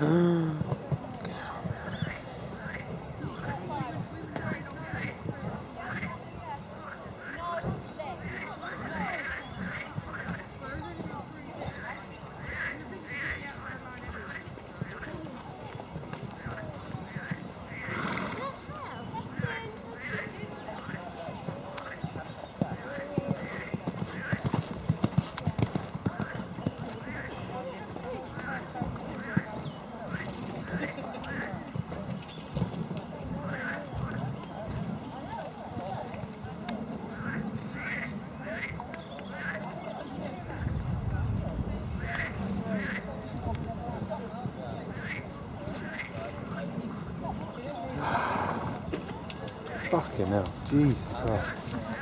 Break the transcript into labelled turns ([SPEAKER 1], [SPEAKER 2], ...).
[SPEAKER 1] 嗯。Fucking hell. Jesus Christ.